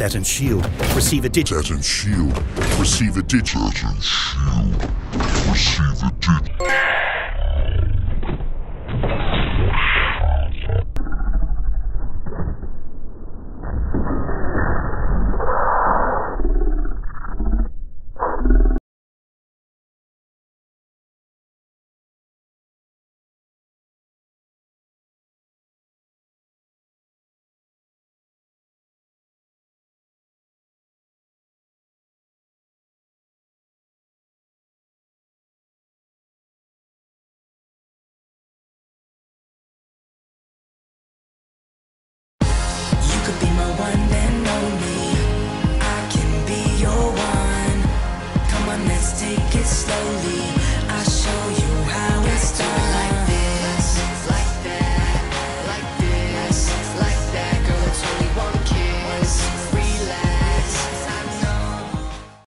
And shield. Receive a digit. And shield. Receive a digit. And shield. Receive a digit. it slowly. I'll show you.